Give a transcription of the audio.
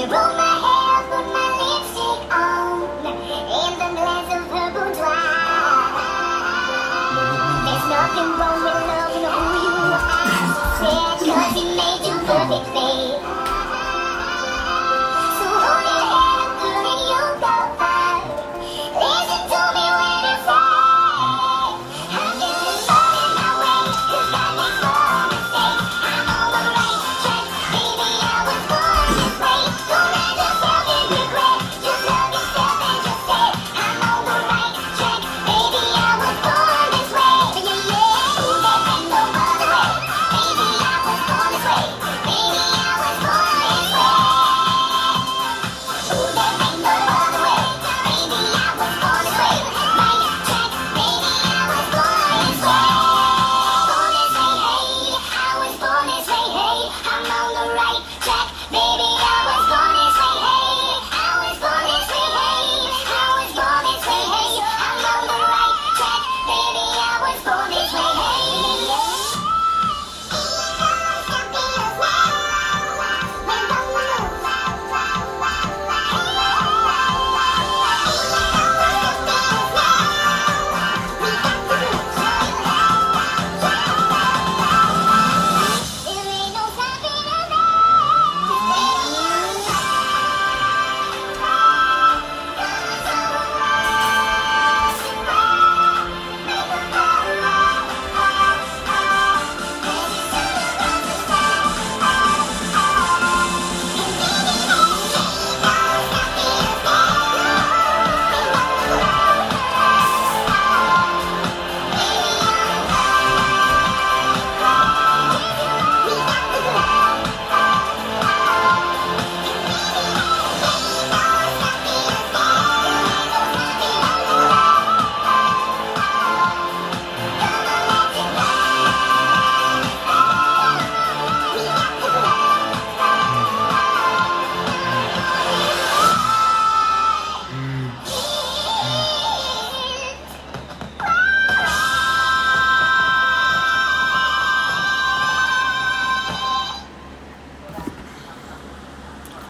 She rolled my hair, put my lipstick on, in the glass of her boudoir. There's nothing wrong.